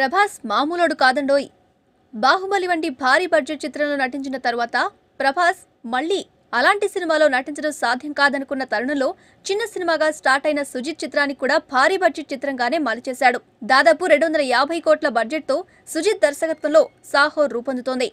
ప్రభాస్ మామూలోడు కాదండోయ్. బాహుబలి వంటి భారీ బడ్జెట్ చిత్రంలో నటించిన తరువాత ప్రభాస్ మళ్ళీ అలాంటి సినిమాలో నటించడం సాధ్యం కాదనుకున్న తరుణంలో చిన్న సినిమాగా స్టార్ట్ అయిన సుజిత్ చిత్రాన్ని కూడా భారీ బడ్జెట్ చిత్రంగానే మలిచేశాడు. దాదాపు రెండు వందల యాభై కోట్ల బడ్జెట్తో సుజిత్ దర్శకత్వంలో సాహో రూపొందుతోంది.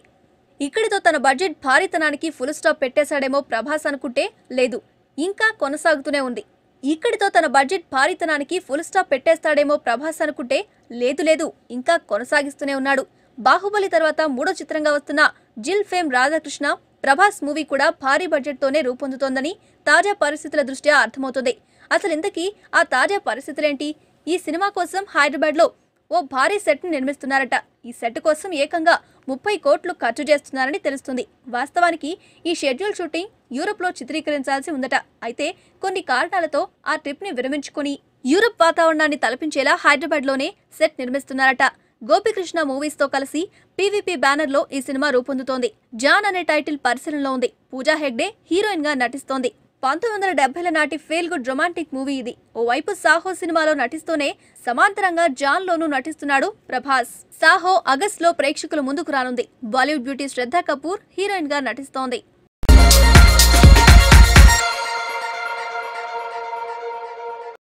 ఇక్కడితో తన బడ్జెట్ భారీతనానికి ఫుల్ స్టాప్ పెట్టేశాడేమో ప్రభాస్ అనుకుంటే లేదు. ఇంకా కొనసాగుతూనే ఉంది. ఇక్కడితో తన బడ్జెట్ భారీతనానికి ఫుల్ స్టాప్ పెట్టేస్తాడేమో ప్రభాస్ అనుకుంటే లేదు లేదు ఇంకా కొనసాగిస్తూనే ఉన్నాడు. బాహుబలి తర్వాత మూడో చిత్రంగా వస్తున్న జిల్ ఫేమ్ రాధాకృష్ణ ప్రభాస్ మూవీ కూడా భారీ బడ్జెట్తోనే రూపొందుతోందని తాజా పరిస్థితుల దృష్ట్యా అర్థమవుతుంది. అసలు ఇంతకీ ఆ తాజా పరిస్థితులేంటి? ఈ సినిమా కోసం హైదరాబాద్లో ఓ భారీ సెట్ను నిర్మిస్తున్నారట. ఈ సెట్ కోసం ఏకంగా ముప్పై కోట్లు ఖర్చు చేస్తున్నారని తెలుస్తుంది. వాస్తవానికి ఈ షెడ్యూల్ షూటింగ్ యూరోప్లో చిత్రీకరించాల్సి ఉందట. అయితే కొన్ని కారణాలతో ఆ ట్రిప్ని విరమించుకుని యూరప్ వాతావరణాన్ని తలపించేలా హైదరాబాద్లోనే సెట్ నిర్మిస్తున్నారట. గోపికృష్ణ మూవీస్తో కలిసి పీవీపీ బ్యానర్లో ఈ సినిమా రూపొందుతోంది. జాన్ అనే టైటిల్ పరిశీలనలో ఉంది. పూజా హెగ్డే హీరోయిన్గా నటిస్తోంది. పంతొమ్మిది వందల డెబ్బైల నాటి ఫేల్ గుడ్ రొమాంటిక్ మూవీ ఇది. ఓవైపు సాహో సినిమాలో నటిస్తూనే సమాంతరంగా జాన్ లోనూ నటిస్తున్నాడు ప్రభాస్. సాహో ఆగస్ట్లో ప్రేక్షకుల ముందుకు రానుంది. బాలీవుడ్ బ్యూటీ శ్రద్ధా కపూర్ హీరోయిన్గా నటిస్తోంది.